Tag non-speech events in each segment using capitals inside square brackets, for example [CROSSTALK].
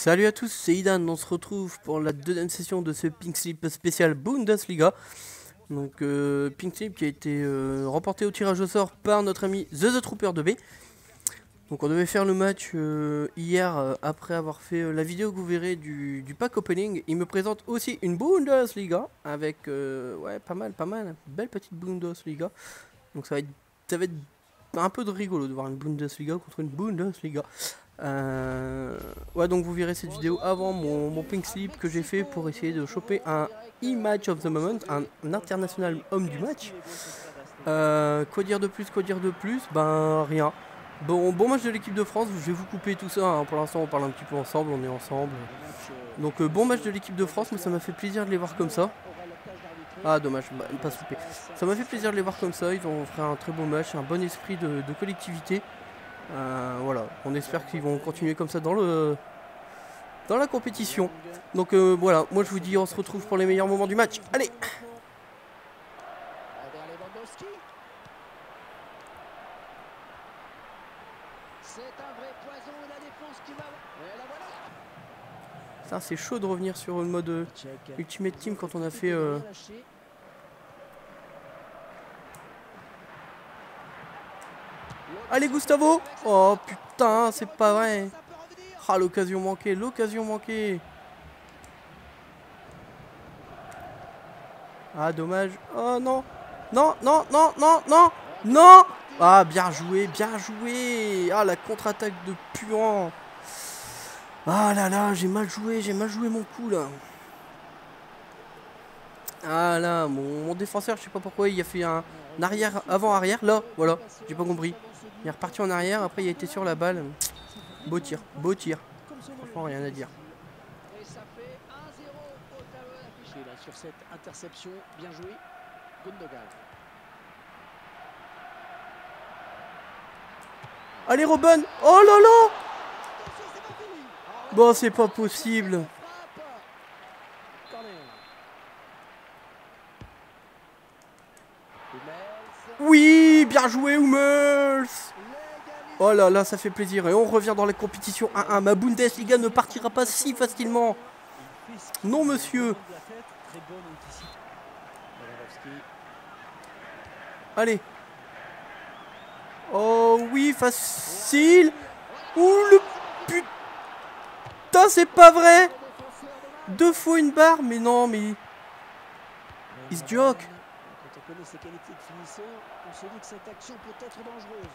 Salut à tous, c'est Idan, on se retrouve pour la deuxième session de ce Pink Slip spécial Bundesliga. Donc euh, Pink Slip qui a été euh, remporté au tirage au sort par notre ami The The Trooper de B. Donc on devait faire le match euh, hier après avoir fait la vidéo que vous verrez du, du pack opening. Il me présente aussi une Bundesliga avec ouais pas mal, pas mal, belle petite Bundesliga. Donc ça va être, ça va être un peu de rigolo de voir une Bundesliga contre une Bundesliga. Euh, ouais, donc vous verrez cette vidéo avant mon, pink slip que j'ai fait pour essayer de choper un e-match of the moment, un, international homme du match. Euh, quoi dire de plus, quoi dire de plus? Ben rien. Bon, bon match de l'équipe de France, je vais vous couper tout ça. hein. Pour l'instant, on parle un petit peu ensemble, on est ensemble. Donc, euh, bon match de l'équipe de France, mais ça m'a fait plaisir de les voir comme ça. Ah, dommage, bah, pas souper. Ça m'a fait plaisir de les voir comme ça. Ils ont fait un très beau match, un bon esprit de collectivité. Euh, voilà, on espère qu'ils vont continuer comme ça dans le dans la compétition. Donc euh, voilà, moi je vous dis on se retrouve pour les meilleurs moments du match. Allez. Ça c'est chaud de revenir sur le mode euh, Ultimate Team quand on a fait Allez Gustavo. Oh putain, c'est pas vrai. Ah l'occasion manquée, l'occasion manquée. Ah dommage. Oh non. Non, non, non, non, non. Non. Ah bien joué, bien joué. Ah la contre-attaque de Puant Ah là là, j'ai mal joué, j'ai mal joué mon coup là. Ah là, mon, défenseur, je sais pas pourquoi, il a fait un arrière, avant-arrière, là, voilà, j'ai pas compris. Il est reparti en arrière, après il a été sur la balle. Beau tir, beau tir. Franchement, rien à dire. Et ça fait 1-0 au tableau affiché là sur cette interception. Bien joué. Gundogan. Allez Robin Oh là là Bon, c'est pas possible. Oui, bien joué Hummels. Oh là là, ça fait plaisir. Et on revient dans la compétition 1-1. Ma Bundesliga ne partira pas si facilement. Non, monsieur. Allez. Oh oui, facile. Ouh le putain, c'est pas vrai. Deux fois une barre, mais non, mais il se joke. Quand on connaît ses qualités de finisseur, on se dit que cette action peut être dangereuse.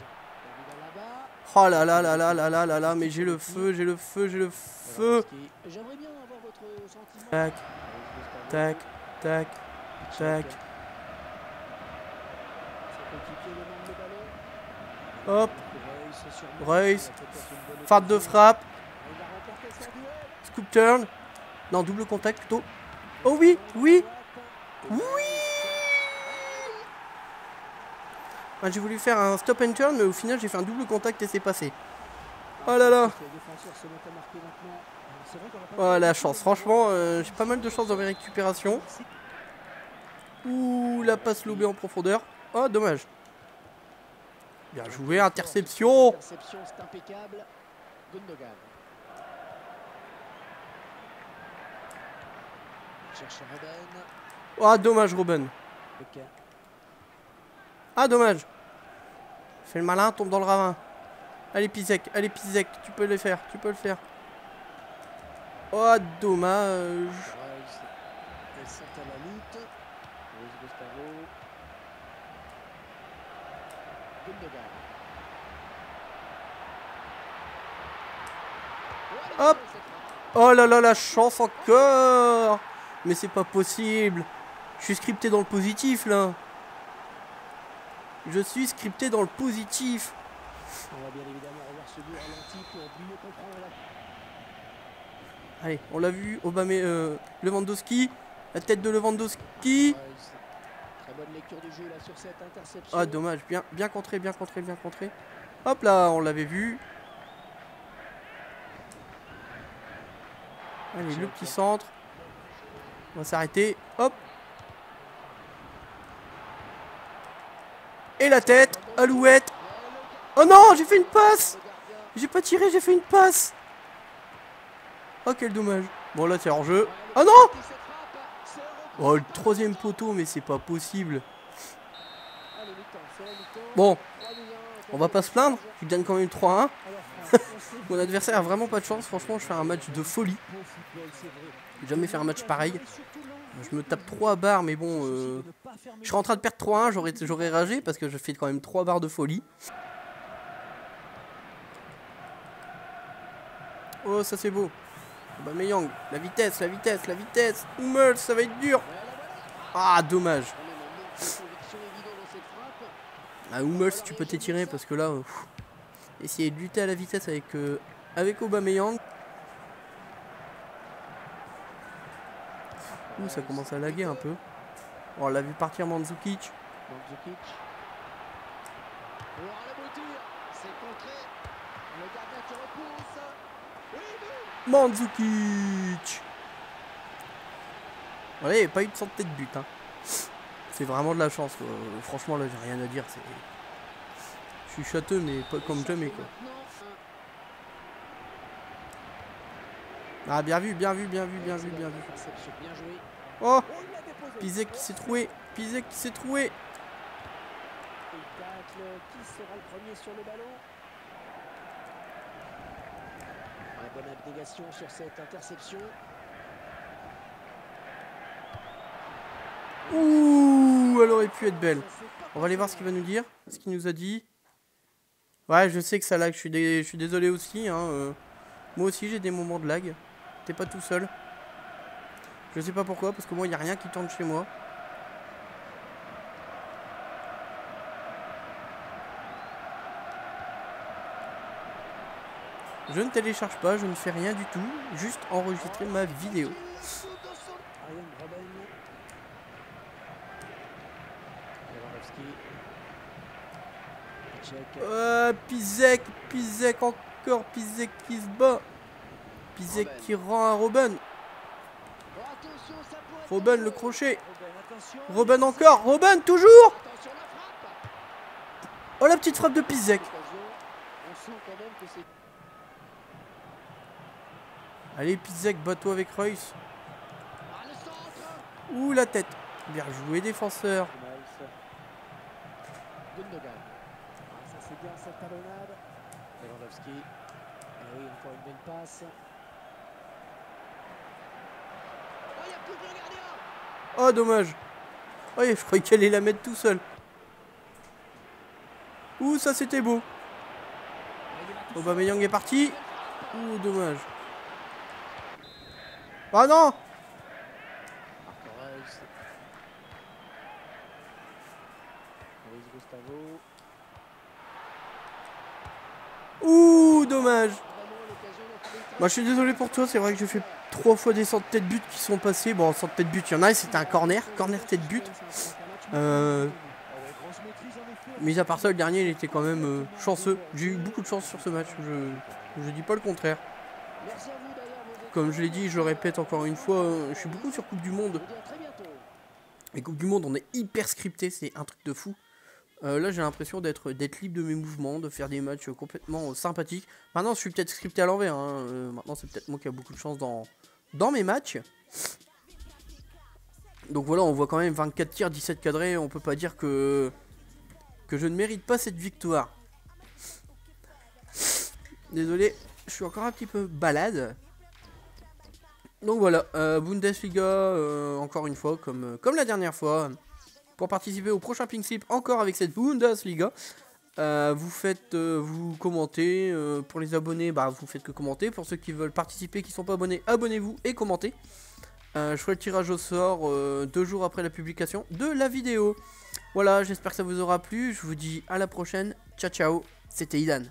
Oh là là là là là là là là, mais j'ai le feu, j'ai le feu, j'ai le feu. Lewandowski. J'aimerais bien avoir votre sentiment. Tac, tac, tac, tac. Hop, bonne frappe de frappe, scoop turn. Non, double contact plutôt. Oh oui, oui, oui. J'ai voulu faire un stop and turn, mais au final j'ai fait un double contact et c'est passé. Oh là là. Pas Oh la chance, franchement, euh, j'ai pas mal de chance dans mes récupérations. Ouh, la passe lobée en profondeur. Oh, dommage. Bien joué, interception. Ah, dommage, Robin. Ah, dommage. Fais le malin, tombe dans le ravin. Allez, Pizek, allez, Pizek, tu peux le faire, tu peux le faire. Oh, dommage. Hop. Oh là là, la chance encore. Mais c'est pas possible. Je suis scripté dans le positif, là. Je suis scripté dans le positif. On va bien évidemment revoir ce but ralenti pour mieux comprendre la Allez, on l'a vu, Obama, euh, Lewandowski, la tête de Lewandowski. Reus. Très bonne lecture du jeu là sur cette interception. Ah, dommage, bien, bien contré, bien contré, bien contré. Hop là, on l'avait vu. Allez, le petit centre. On va s'arrêter. Hop. Et la tête, Alouette. Oh non, j'ai fait une passe. J'ai pas tiré, j'ai fait une passe. Oh, quel dommage. Bon, là, c'est hors jeu. Ah non Oh, le troisième poteau, mais c'est pas possible. Bon, on va pas se plaindre. Je gagne quand même 3-1. [LAUGHS] Mon adversaire a vraiment pas de chance. Franchement, je fais un match de folie. Jamais fait un match pareil. Je me tape 3 barres, mais bon, euh, je serais en train de perdre 3-1, j'aurais ragé parce que je fais quand même 3 barres de folie. Oh, ça c'est beau. Bah, Meyang, la vitesse, la vitesse, la vitesse. Hummels, ça va être dur. Ah, dommage. Ah, Hummels, tu peux t'étirer parce que là, euh, essayer de lutter à la vitesse avec, euh, avec Aubameyang. Ça commence à laguer un peu. On l'a vu partir Mandzukic. Mandzukic. Mandzukic Voilà, il n'y a pas eu de santé de but. Hein. C'est vraiment de la chance. Franchement, là, j'ai rien à dire. Je suis châteux, mais pas comme jamais. Quoi. Ah, bien vu, bien vu, bien vu, bien vu, bien vu. Oh Pizek qui s'est troué. Pizek qui s'est troué. Qui sera le premier sur le ballon bonne abnégation sur cette interception. Ouh, elle aurait pu être belle. On va aller voir ce qu'il va nous dire, ce qu'il nous a dit. Ouais, je sais que ça lag, je suis, je suis désolé aussi. Hein, euh. Moi aussi, j'ai des moments de lag. T'es pas tout seul. Je sais pas pourquoi, parce que moi, il n'y a rien qui tourne chez moi. Je ne télécharge pas, je ne fais rien du tout, juste enregistrer ma vidéo. Euh, Pizek, Pizek encore, Pizek qui se bat. Pizek qui rend à Robin. Robin le crochet. Robin encore, Robin toujours. Oh la petite frappe de Pizek. Allez, Pizek, bateau avec Reus. Ouh, la tête. Bien joué, défenseur. Ça c'est bien cette talonnade. Lewandowski. Passe. Oh, dommage. Oh, je croyais qu'elle allait la mettre tout seul. Ouh, ça c'était beau. Aubameyang est parti. Ouh, dommage. Oh non Ouh, dommage. Moi, je suis désolé pour toi. C'est vrai que j'ai fait trois fois des centres tête but qui sont passés. Bon, centre tête but, il y en a. C'était un corner. Corner tête but. Euh, mis à part ça, le dernier, il était quand même euh, chanceux. J'ai eu beaucoup de chance sur ce match. Je, je dis pas le contraire. Comme je l'ai dit, je répète encore une fois, je suis beaucoup sur Coupe du Monde. Et Coupe du Monde, on est hyper scripté, c'est un truc de fou. Euh, là, j'ai l'impression d'être libre de mes mouvements, de faire des matchs complètement sympathiques. Maintenant, je suis peut-être scripté à l'envers. Hein. Euh, maintenant, c'est peut-être moi qui a beaucoup de chance dans, dans mes matchs. Donc voilà, on voit quand même 24 tirs, 17 cadrés. On peut pas dire que, que je ne mérite pas cette victoire. Désolé, je suis encore un petit peu balade. Donc voilà, euh, Bundesliga, euh, encore une fois, comme, euh, comme la dernière fois, pour participer au prochain Pink Slip, encore avec cette Bundesliga. vous faites, vous commentez, pour les abonnés, bah vous faites que commenter. Pour ceux qui veulent participer, qui sont pas abonnés, abonnez-vous et commentez. je ferai le tirage au sort deux jours après la publication de la vidéo. Voilà, j'espère que ça vous aura plu. Je vous dis à la prochaine. Ciao ciao, c'était Idan.